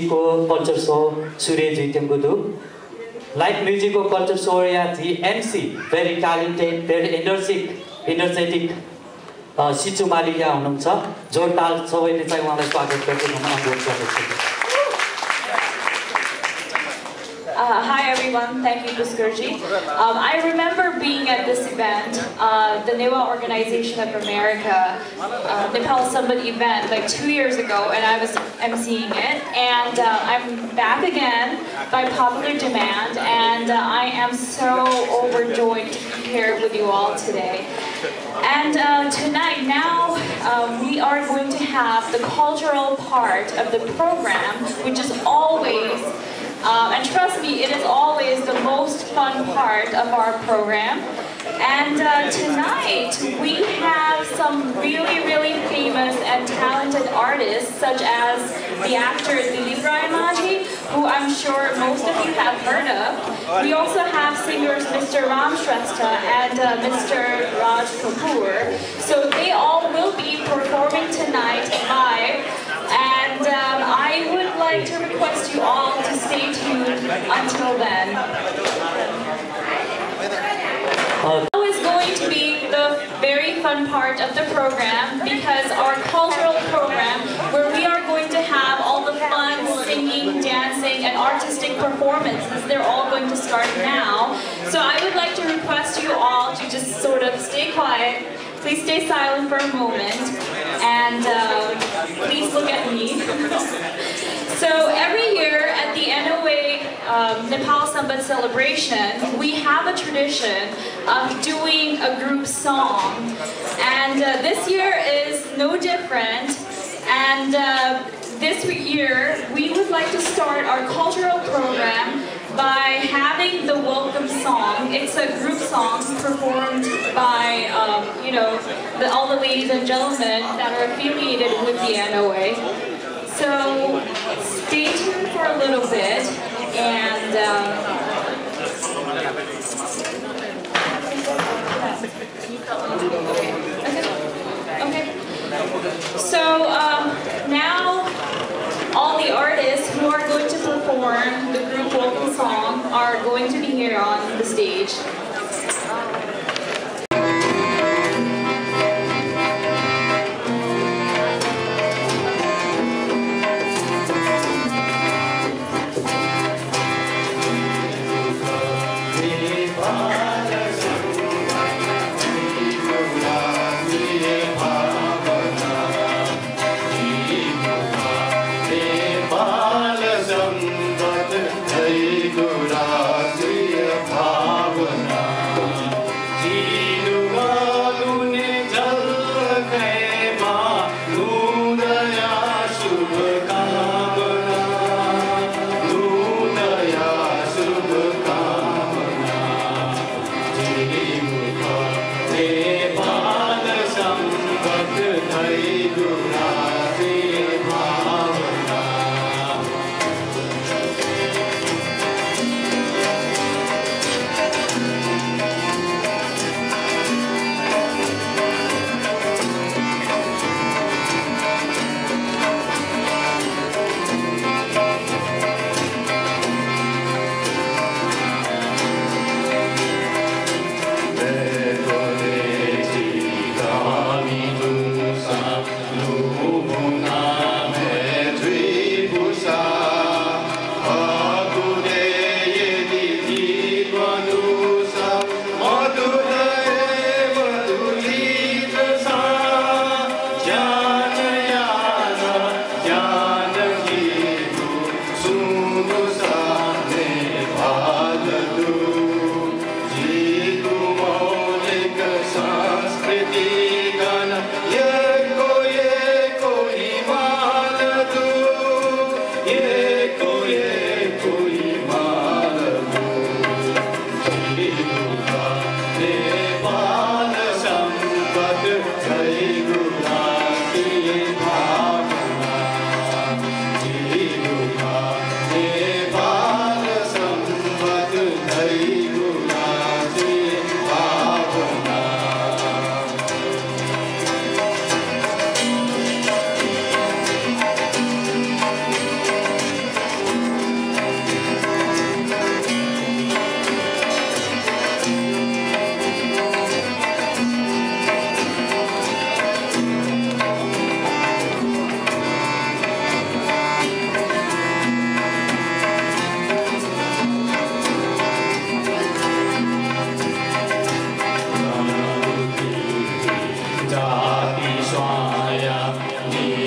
को culture show Surya ji टेम्बुदु live म्युजिकको कल्चर सो या ji MC very talented very energic energetic सिचु यहाँ हुनुहुन्छ। जो ताल सबैले चाहिँ उहाँलाई स्वागत गर्दै अनुरोध गर्दछु Uh, hi everyone, thank you Puskarji. Um, I remember being at this event, uh, the NEWA Organization of America, uh, Nepal Sambat event like two years ago and I was emceeing it and uh, I'm back again by popular demand and uh, I am so overjoyed to be here with you all today. And uh, tonight, now we are going to have the cultural part of the program, which is always um, and trust me, it is always the most fun part of our program. And uh, tonight, we have some really, really famous and talented artists, such as the actor Dilip Rayamajhi, who I'm sure most of you have heard of. We also have singers Mr. Ram Shrestha and uh, Mr. Raj Kapoor. So they all will be performing tonight live and um, I would like to request you all to stay tuned until then. Now is going to be the very fun part of the program because our cultural program where we are going to have all the fun singing, dancing, and artistic performances, they're all going to start now. So I would like to request you all to just sort of stay quiet, please stay silent for a moment, and uh, please look at me. so every year at the NOA um, Nepal Sambat celebration, we have a tradition of doing a group song. And uh, this year is no different. And uh, this year, we would like to start our cultural program by having the welcome song. It's a group song performed by, um, you know, the, all the ladies and gentlemen that are affiliated with the NOA. So stay tuned for a little bit and um, Okay. So um, now all the artists who are going to perform the group vocal song are going to here on the stage. Hallelujah. Yeah.